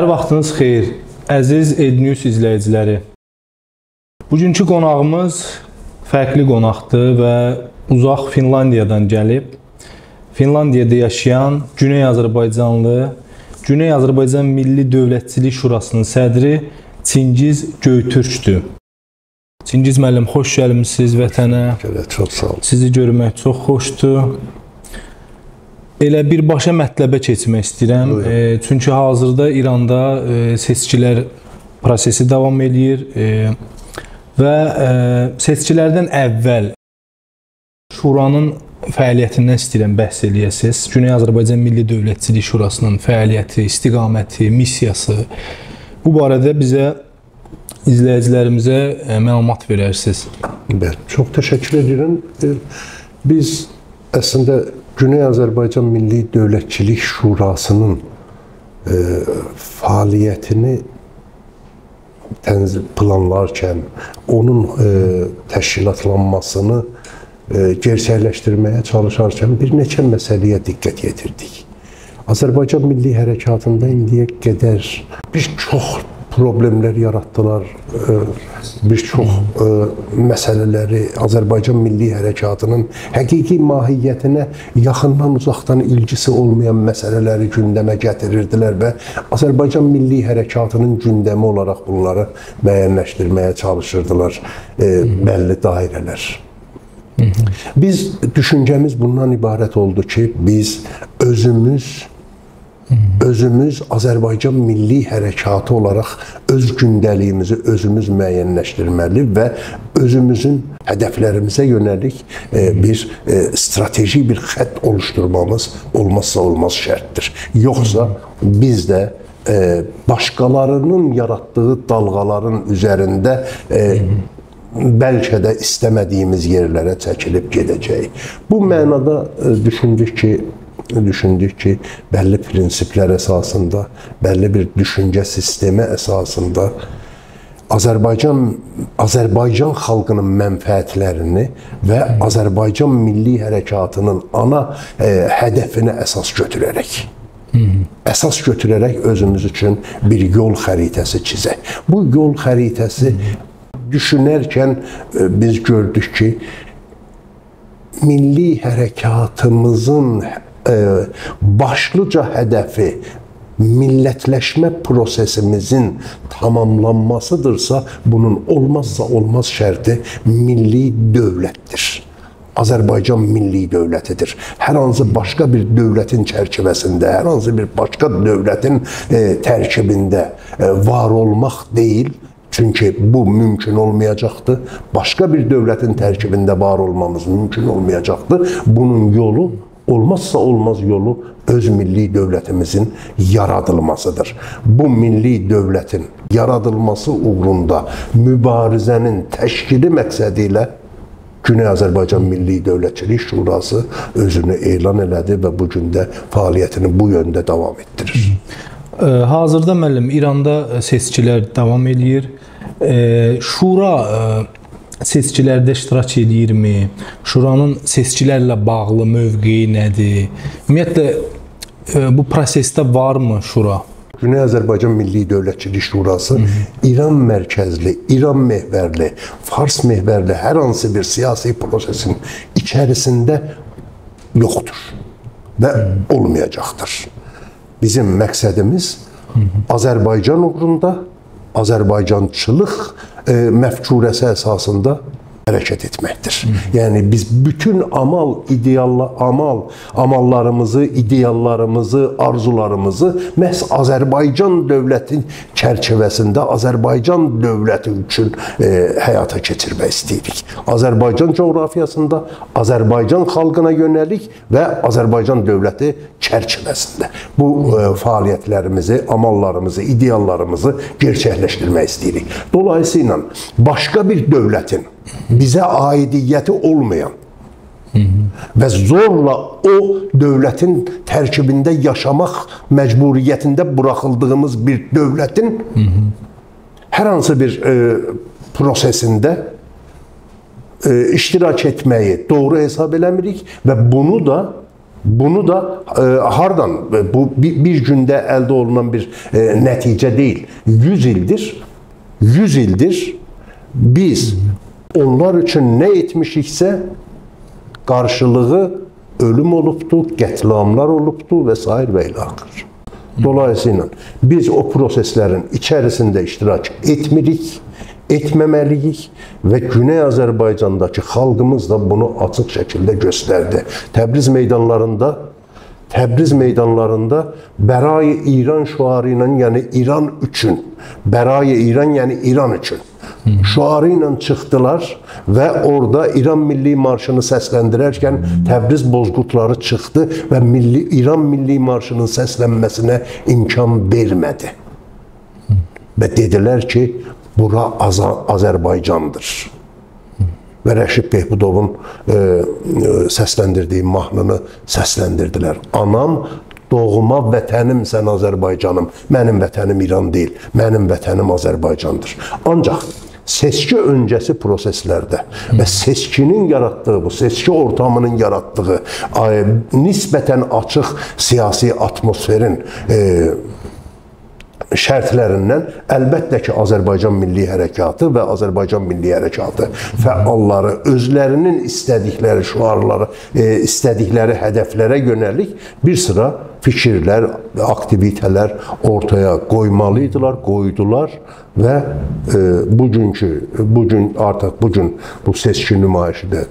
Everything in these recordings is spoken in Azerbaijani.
Hər vaxtınız xeyir, əziz Ednews izləyiciləri. Bugünkü qonağımız fərqli qonaqdır və uzaq Finlandiyadan gəlib. Finlandiyada yaşayan Güney Azərbaycanlı, Güney Azərbaycan Milli Dövlətçilik Şurasının sədri Çingiz Göytürkdür. Çingiz müəllim, xoş gəlmisiniz vətənə. Görə çox sağ olun. Sizi görmək çox xoşdur. Elə birbaşa mətləbə keçmək istəyirəm. E, çünki hazırda İranda e, seçkilər prosesi davam eləyir e, və e, seçkilərdən əvvəl şuranın fəaliyyətindən istəyirəm bəhs eləyəsiniz. Güney Azərbaycan Milli Dövlətçilik Şurasının fəaliyyəti, istiqaməti, missiyası bu barədə bizə izləyicilərimizə e, məlumat verərsiniz. Bəli, çox təşəkkür edirəm. E, Biz əslində Güney Azərbaycan Milli Dövlətçilik Şurasının e, fəaliyyətini tənzim planlarkən onun e, təşkilatlanmasını e, gerçəkləşdirməyə çalışarkən bir neçə məsələyə diqqət yetirdik. Azərbaycan Milli Hərəkatında indiyə qədər bir çox problemlər yaratdılar. Bir çox məsələləri Azərbaycan Milli Hərəkatının həqiqi mahiyyətinə yaxından uzaqdan ilgisi olmayan məsələləri gündəmə gətirirdilər və Azərbaycan Milli Hərəkatının gündəmi olaraq bunları müəyyənləşdirməyə çalışırdılar bəlli dairələr. Biz düşüncəmiz bundan ibarət oldu ki, biz özümüz özümüz Azərbaycan milli hərəkatı olaraq öz gündəliyimizi özümüz müəyyənləşdirməli və özümüzün hədəflərimizə yönəlik e, bir e, strateji bir xətt oluşturmamız olmazsa olmaz şərtdir. Yoxsa biz də e, başqalarının yaratdığı dalğaların üzərində bəlkə də istəmədiyimiz yerlərə çəkilib gedəcəyik. Bu mənada düşündük ki, düşündük ki, bəlli prinsiplər əsasında, bəlli bir düşüncə sistemi əsasında Azərbaycan Azərbaycan xalqının mənfəətlərini və Azərbaycan milli hərəkatının ana e, hədəfinə əsas götürərək əsas götürərək özümüz üçün bir yol xəritəsi çizək. Bu yol xəritəsi düşünərkən e, biz gördük ki, milli hərəkatımızın başlıca hədəfi millətləşmə prosesimizin tamamlanmasıdırsa, bunun olmazsa olmaz şərti milli dövlətdir. Azərbaycan milli dövlətidir. Hər hansı başqa bir dövlətin çərçivəsində, hər hansı bir başqa dövlətin e, tərkibində e, var olmaq deyil, Çünki bu mümkün olmayacaqdı. Başqa bir dövlətin tərkibində var olmamız mümkün olmayacaqdı. Bunun yolu olmazsa olmaz yolu öz milli dövlətimizin yaradılmasıdır. Bu milli dövlətin yaradılması uğrunda mübarizənin təşkili məqsədi ilə Güney Azərbaycan Milli Dövlətçilik Şurası özünü elan elədi və bu gün də fəaliyyətini bu yöndə davam etdirir. Hazırda müəllim İranda seçkilər davam eləyir. Şura seçkilərdə iştirak edirmi? Şuranın seçkilərlə bağlı mövqeyi nədir? Ümumiyyətlə e, bu prosesdə varmı şura? Güney Azərbaycan Milli Dövlətçilik Şurası Hı -hı. İran mərkəzli, İran məhvərli, Fars məhvərli hər hansı bir siyasi prosesin içərisində yoxdur və Hı -hı. olmayacaqdır. Bizim məqsədimiz Hı -hı. Azərbaycan uğrunda Azərbaycançılıq məfkurəsi əsasında hərəkət etməkdir. Yəni biz bütün amal, idealla amal, amallarımızı, ideallarımızı, arzularımızı məhz Azərbaycan dövlətin çərçivəsində Azərbaycan dövləti üçün e, həyata keçirmək istəyirik. Azərbaycan coğrafiyasında Azərbaycan xalqına yönəlik və Azərbaycan dövləti çərçivəsində bu e, fəaliyyətlərimizi, amallarımızı, ideallarımızı gerçəkləşdirmək istəyirik. Dolayısıyla başqa bir dövlətin bizə aidiyyəti olmayan və zorla o dövlətin tərkibində yaşamaq məcburiyyətində buraxıldığımız bir dövlətin hər hansı bir e, prosesində e, iştirak etməyi doğru hesab eləmirik və bunu da Bunu da e, hardan e, bu bir, bir gündə əldə olunan bir e, nəticə deyil. 100 ildir 100 ildir biz onlar üçün nə etmişiksə qarşılığı ölüm olubdu, qətliamlar olubdu və s. və ilə axır. Dolayısıyla biz o proseslərin içərisində iştirak etmirik, etməməliyik və Güney Azərbaycandakı xalqımız da bunu açıq şəkildə göstərdi. Təbriz meydanlarında Təbriz meydanlarında Bərayi İran şüarı ilə, yəni İran üçün, Bərayi İran, yəni İran üçün şüarı ilə çıxdılar və orada İran milli marşını səsləndirərkən Təbriz bozqurtları çıxdı və milli İran milli marşının səslənməsinə imkan vermədi. Və dedilər ki, bura Az Azərbaycandır. Və Rəşid Behbudovun e, e, səsləndirdiyi mahnını səsləndirdilər. Anam doğma vətənim sən Azərbaycanım. Mənim vətənim İran deyil. Mənim vətənim Azərbaycandır. Ancaq seçki öncəsi proseslərdə və seçkinin yaratdığı, bu seçki ortamının yaratdığı nisbətən açıq siyasi atmosferin e, şərtlərindən əlbəttə ki, Azərbaycan Milli Hərəkatı və Azərbaycan Milli Hərəkatı fəalları özlərinin istədikləri şüarları, e, istədikləri hədəflərə yönəlik bir sıra fikirlər, aktivitələr ortaya qoymalı idilər, qoydular və e, bugünkü bu gün artıq bu gün bu seçki nümayişi də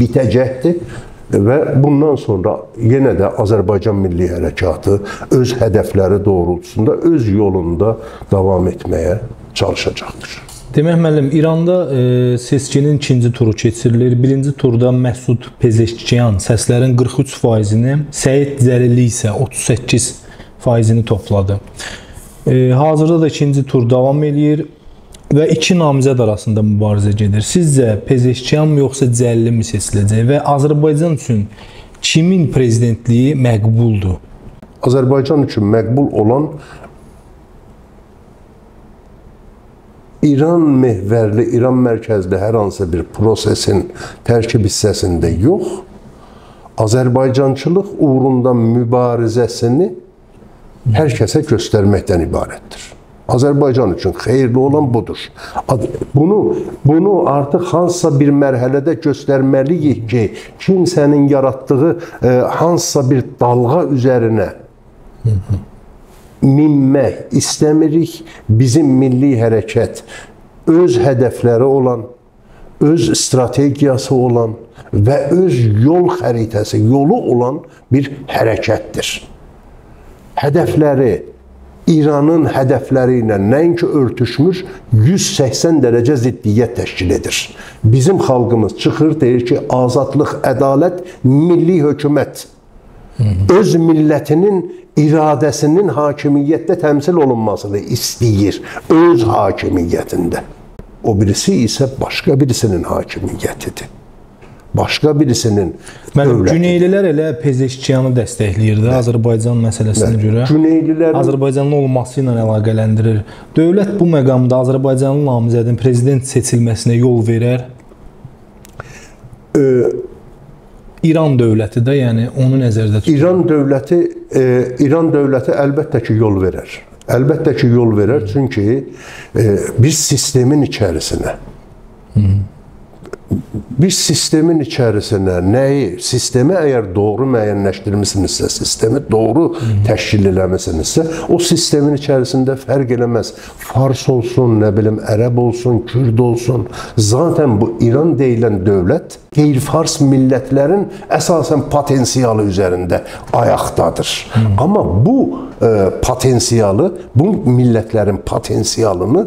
bitəcəkdir və bundan sonra yenə də Azərbaycan Milli Hərəkatı öz hədəfləri doğrultusunda öz yolunda davam etməyə çalışacaqdır. Demək müəllim, İranda e, seçkinin ikinci turu keçirilir. Birinci turda Məsud Pezeşkiyan səslərin 43%-ni, Səid Zəlili isə 38%-ni topladı. E, hazırda da ikinci tur davam eləyir və iki namizəd arasında mübarizə gedir. Sizcə Pezeşkiyanmı yoxsa Cəlili mi seçiləcək və Azərbaycan üçün kimin prezidentliyi məqbuldur? Azərbaycan üçün məqbul olan İran mehvərli, İran mərkəzli hər hansı bir prosesin tərkib hissəsində yox, Azərbaycançılıq uğrunda mübarizəsini hər kəsə göstərməkdən ibarətdir. Azərbaycan üçün xeyirli olan budur. Bunu bunu artıq hansısa bir mərhələdə göstərməliyik ki, kimsənin yaratdığı e, hansısa bir dalğa üzərinə minmək istəmirik. Bizim milli hərəkət öz hədəfləri olan, öz strategiyası olan və öz yol xəritəsi, yolu olan bir hərəkətdir. Hədəfləri İranın hədəfləri ilə nəinki örtüşmüş, 180 dərəcə ziddiyyət təşkil edir. Bizim xalqımız çıxır, deyir ki, azadlıq, ədalət, milli hökumət öz millətinin iradəsinin hakimiyyətdə təmsil olunmasını istəyir, öz hakimiyyətində. O birisi isə başqa birisinin hakimiyyətidir başqa birisinin Mənim Güneylilər elə Pezeşkiyanı dəstəkləyirdi Bəli. Azərbaycan məsələsinə Bəli. görə. Güneylilərin Azərbaycanlı olması ilə əlaqələndirir. Dövlət bu məqamda Azərbaycanlı namizədin prezident seçilməsinə yol verər. Ə, İran dövləti də, yəni onu nəzərdə tutur. İran dövləti e, İran dövləti əlbəttə ki, yol verər. Əlbəttə ki, yol verər, çünki e, bir sistemin içərisinə Hı bir sistemin içərisinə nəyi, sistemi əgər doğru müəyyənləşdirmisinizsə, sistemi doğru təşkil eləmisinizsə, o sistemin içərisində fərq eləməz. Fars olsun, nə bilim, ərəb olsun, kürd olsun. Zaten bu İran deyilən dövlət qeyri-fars millətlərin əsasən potensialı üzərində ayaqdadır. Hmm. Amma bu e, potensialı, bu millətlərin potensialını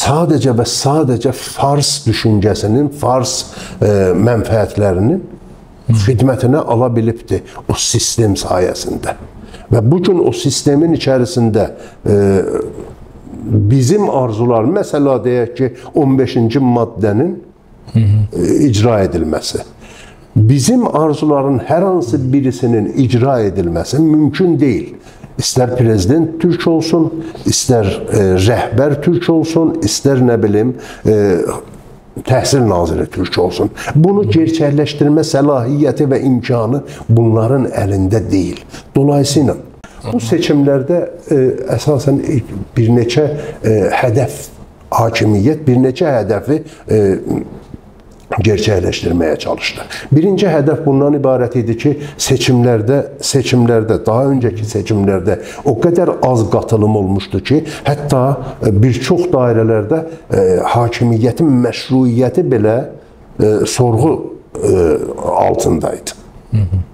sadəcə və sadəcə fars düşüncəsinin, fars e, mənfəətlərinin xidmətinə ala bilibdir o sistem sayəsində. Və bu gün o sistemin içərisində e, bizim arzular, məsələ deyək ki, 15-ci maddənin e, icra edilməsi. Bizim arzuların hər hansı birisinin icra edilməsi mümkün deyil. İstər prezident türk olsun, istər e, rəhbər türk olsun, istər nə bilim e, Təhsil naziri türk olsun. Bunu gerçəkləşdirmə səlahiyyəti və imkanı bunların əlində deyil. Dolayısıyla bu seçimlərdə e, əsasən bir neçə e, hədəf hakimiyyət bir neçə hədəfi e, gerçəkləşdirməyə çalışdı. Birinci hədəf bundan ibarət idi ki, seçimlərdə, seçimlərdə, daha öncəki seçimlərdə o qədər az qatılım olmuşdu ki, hətta e, bir çox dairələrdə e, hakimiyyətin məşruiyyəti belə e, sorğu e, altındaydı. Hı -hı.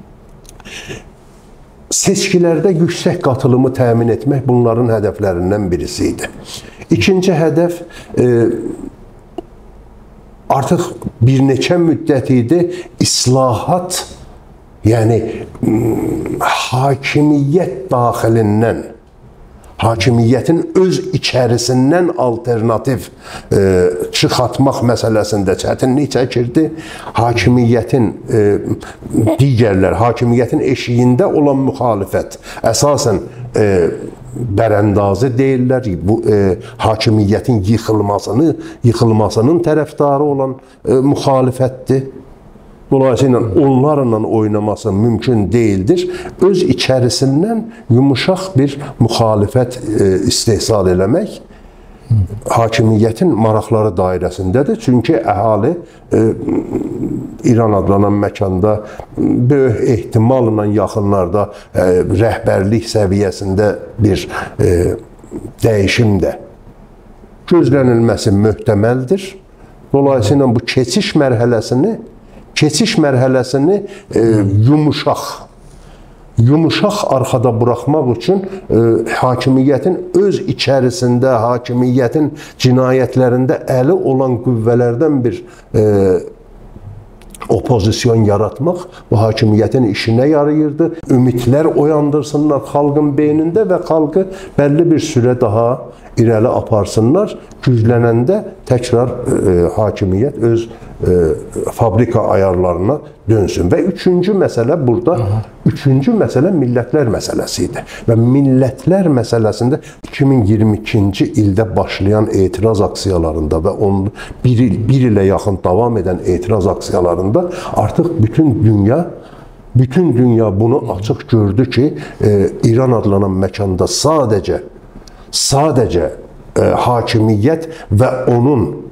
Seçkilərdə yüksək qatılımı təmin etmək bunların hədəflərindən birisi idi. İkinci hədəf e, artıq bir neçə müddət idi islahat, yəni hakimiyyət daxilindən hakimiyyətin öz içərisindən alternativ e, çıxartmaq məsələsində çətinlik çəkirdi. Hakimiyyətin e, digərlər, hakimiyyətin eşiyində olan müxalifət əsasən e, bərəndazı deyirlər. Bu e, hakimiyyətin yıxılmasını, yıxılmasının tərəfdarı olan e, müxalifətdir. Dolayısıyla onlarla oynaması mümkün deyildir. Öz içərisindən yumuşaq bir müxalifət e, istehsal eləmək hakimiyyətin maraqları dairəsindədir. Çünki əhali e, İran adlanan məkanda böyük ehtimalla yaxınlarda e, rəhbərlik səviyyəsində bir e, dəyişim də gözlənilməsi möhtəməldir. Dolayısıyla bu keçiş mərhələsini keçiş mərhələsini e, yumuşaq yumuşaq arxada buraxmaq üçün e, hakimiyyətin öz içərisində, hakimiyyətin cinayətlərində əli olan qüvvələrdən bir e, opozisyon yaratmaq bu hakimiyyətin işinə yarayırdı. Ümidlər oyandırsınlar xalqın beynində və xalqı bəlli bir sürə daha irəli aparsınlar. Güclənəndə təkrar e, hakimiyyət öz fabrika ayarlarına dönsün. Və üçüncü məsələ burada, Aha. üçüncü məsələ millətlər məsələsi idi. Və millətlər məsələsində 2022-ci ildə başlayan etiraz aksiyalarında və onun bir il, bir ilə yaxın davam edən etiraz aksiyalarında artıq bütün dünya bütün dünya bunu açıq gördü ki, e, İran adlanan məkanda sadəcə sadəcə e, hakimiyyət və onun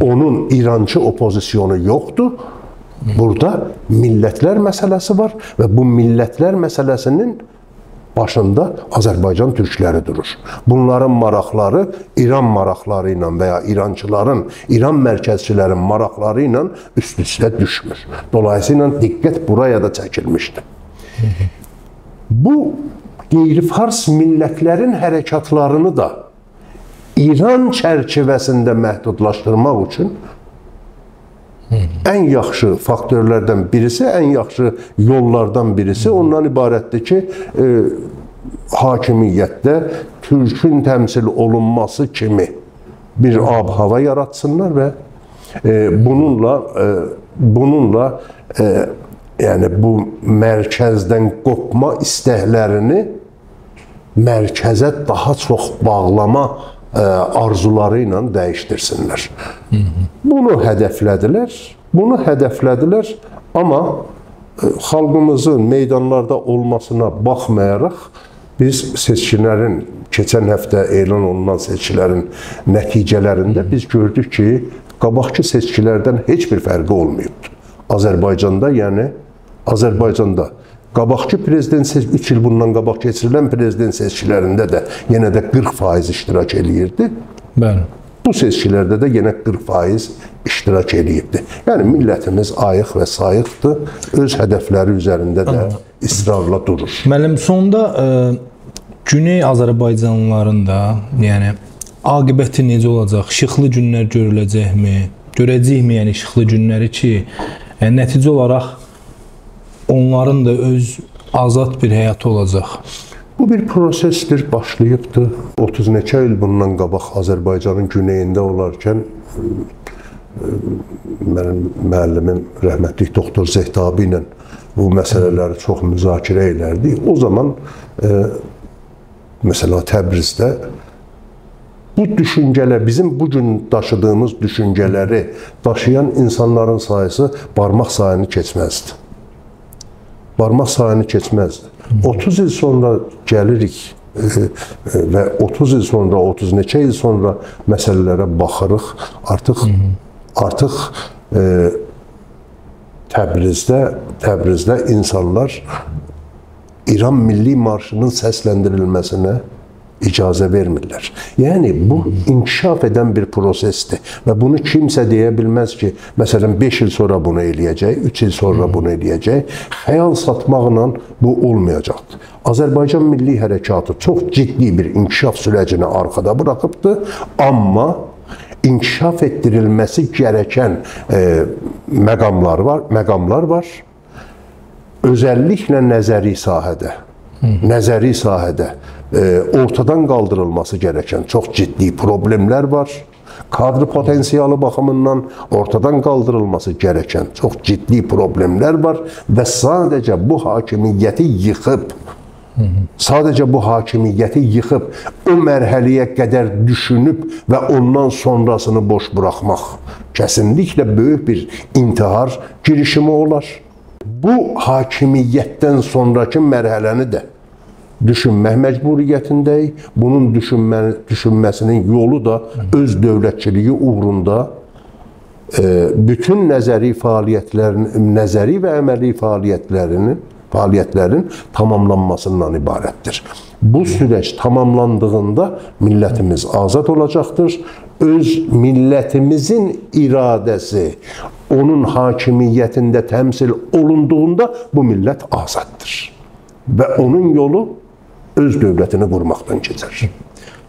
onun İrancı opozisyonu yoxdur. Burada millətlər məsələsi var və bu millətlər məsələsinin başında Azərbaycan türkləri durur. Bunların maraqları İran maraqları ilə və ya İrançıların, İran mərkəzçilərin maraqları ilə üst-üstə düşmür. Dolayısıyla diqqət buraya da çəkilmişdi. Bu qeyri-fars millətlərin hərəkatlarını da İran çərçivəsində məhdudlaşdırmaq üçün ən yaxşı faktorlardan birisi, ən yaxşı yollardan birisi ondan ibarətdir ki, e, hakimiyyətdə türkün təmsil olunması kimi bir ab-hava yaratsınlar və e, bununla e, bununla e, yəni bu mərkəzdən qopma istəklərini mərkəzə daha çox bağlama arzuları ilə dəyişdirsinlər. Bunu hədəflədilər. Bunu hədəflədilər, amma xalqımızın meydanlarda olmasına baxmayaraq biz seçkilərin keçən həftə elan olunan seçkilərin nəticələrində biz gördük ki, qabaqki seçkilərdən heç bir fərqi olmayıb. Azərbaycanda, yəni Azərbaycanda Qabaqki prezident 3 il bundan qabaq keçirilən prezident seçkilərində də yenə də 40% iştirak eləyirdi. Bəli. Bu seçkilərdə də yenə 40% iştirak eləyibdi. Yəni millətimiz ayıq və sayıqdır. Öz hədəfləri üzərində də israrla durur. Müəllim, sonda ə, e, Güney Azərbaycanlıların da, yəni aqibəti necə olacaq? İşıqlı günlər görüləcəkmi? Görəcəkmi yəni işıqlı günləri ki, yəni nəticə olaraq onların da öz azad bir həyatı olacaq. Bu bir prosesdir, başlayıbdı. 30 neçə il bundan qabaq Azərbaycanın güneyində olarkən e, mənim müəllimim rəhmətlik doktor Zehtabi ilə bu məsələləri çox müzakirə elərdik. O zaman e, məsələ Təbrizdə bu düşüncələr bizim bu gün daşıdığımız düşüncələri daşıyan insanların sayısı barmaq sayını keçməzdi. Barmaq sayını keçməzdi. 30 il sonra gəlirik e, e, və 30 il sonra, 30 neçə il sonra məsələlərə baxırıq. Artıq artıq e, Təbrizdə Təbrizdə insanlar İran milli marşının səsləndirilməsinə icazə vermirlər. Yəni bu inkişaf edən bir prosesdir və bunu kimsə deyə bilməz ki, məsələn 5 il sonra bunu eləyəcək, 3 il sonra bunu eləyəcək. Xəyal satmaqla bu olmayacaqdır. Azərbaycan Milli Hərəkatı çox ciddi bir inkişaf sürecini arxada buraxıbdı, amma inkişaf etdirilməsi gərəkən e, məqamlar var, məqamlar var. Özəlliklə nəzəri sahədə, nəzəri sahədə ortadan qaldırılması gərəkən çox ciddi problemlər var. Kadr potensialı baxımından ortadan qaldırılması gərəkən çox ciddi problemlər var və sadəcə bu hakimiyyəti yıxıb Sadəcə bu hakimiyyəti yıxıb o mərhələyə qədər düşünüb və ondan sonrasını boş buraxmaq kəsinliklə böyük bir intihar girişimi olar. Bu hakimiyyətdən sonrakı mərhələni də düşünmək məcburiyyətindəyik. Bunun düşünmə, düşünməsinin yolu da öz dövlətçiliyi uğrunda e, bütün nəzəri fəaliyyətlərin, nəzəri və əməli fəaliyyətlərinin fəaliyyətlərin tamamlanmasından ibarətdir. Bu süreç tamamlandığında millətimiz azad olacaqdır. Öz millətimizin iradəsi onun hakimiyyətində təmsil olunduğunda bu millət azaddır. Və onun yolu öz dövlətini qurmaqdan keçər.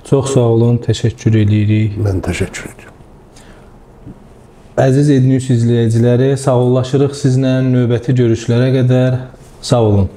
Çox sağ olun, təşəkkür edirik. Mən təşəkkür edirəm. Əziz Ednews izləyiciləri, sağollaşırıq sizlə növbəti görüşlərə qədər. Sağ olun.